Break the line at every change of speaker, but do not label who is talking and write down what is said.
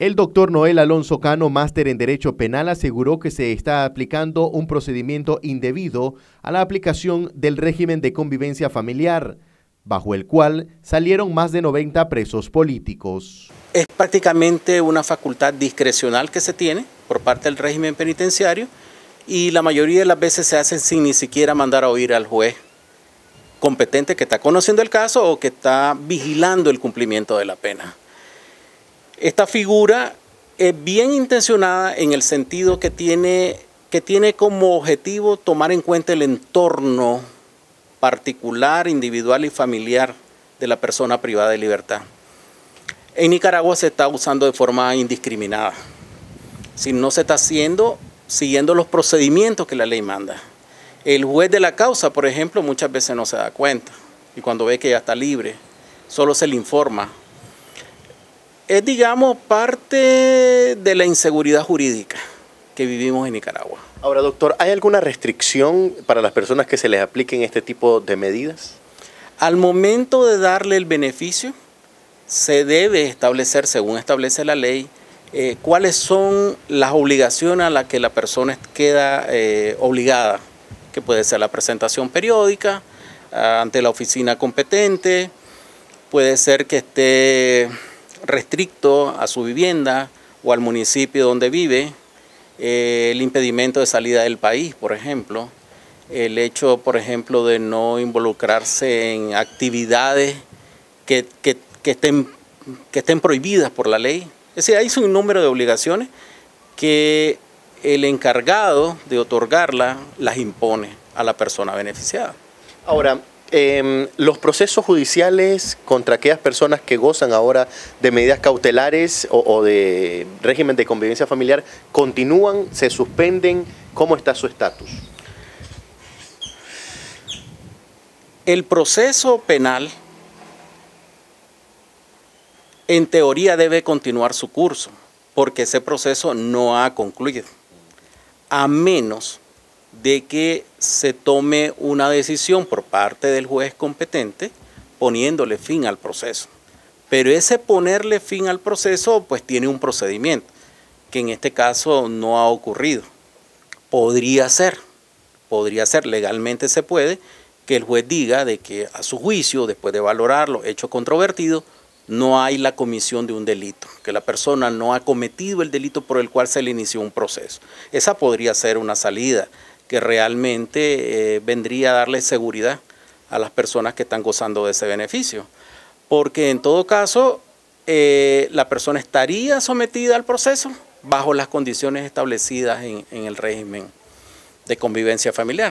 El doctor Noel Alonso Cano, máster en Derecho Penal, aseguró que se está aplicando un procedimiento indebido a la aplicación del régimen de convivencia familiar, bajo el cual salieron más de 90 presos políticos.
Es prácticamente una facultad discrecional que se tiene por parte del régimen penitenciario y la mayoría de las veces se hace sin ni siquiera mandar a oír al juez competente que está conociendo el caso o que está vigilando el cumplimiento de la pena. Esta figura es bien intencionada en el sentido que tiene, que tiene como objetivo tomar en cuenta el entorno particular, individual y familiar de la persona privada de libertad. En Nicaragua se está usando de forma indiscriminada. Si no se está haciendo siguiendo los procedimientos que la ley manda. El juez de la causa, por ejemplo, muchas veces no se da cuenta y cuando ve que ya está libre, solo se le informa es, digamos, parte de la inseguridad jurídica que vivimos en Nicaragua.
Ahora, doctor, ¿hay alguna restricción para las personas que se les apliquen este tipo de medidas?
Al momento de darle el beneficio, se debe establecer, según establece la ley, eh, cuáles son las obligaciones a las que la persona queda eh, obligada, que puede ser la presentación periódica ah, ante la oficina competente, puede ser que esté restricto a su vivienda o al municipio donde vive, eh, el impedimento de salida del país, por ejemplo, el hecho, por ejemplo, de no involucrarse en actividades que, estén, que estén prohibidas por la ley. Es decir, hay un número de obligaciones que el encargado de otorgarla las impone a la persona beneficiada.
Ahora, Em, los procesos judiciales contra aquellas personas que gozan ahora de medidas cautelares o, de régimen de convivencia familiar continúan, se suspenden, ¿cómo está su estatus?
El proceso penal en teoría debe continuar su curso, porque ese proceso no ha concluido, a menos de que se tome una decisión por parte del juez competente poniéndole fin al proceso. Pero ese ponerle fin al proceso pues tiene un procedimiento que en este caso no ha ocurrido. Podría ser, podría ser, legalmente se puede, que el juez diga de que a su juicio, después de valorar los hechos controvertidos, no hay la comisión de un delito, que la persona no ha cometido el delito por el cual se le inició un proceso. Esa podría ser una salida que realmente eh, vendría a darle seguridad a las personas que están gozando de ese beneficio. Porque en todo caso, eh, la persona estaría sometida al proceso bajo las condiciones establecidas en el régimen de convivencia familiar.